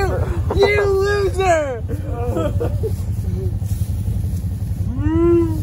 You, you loser!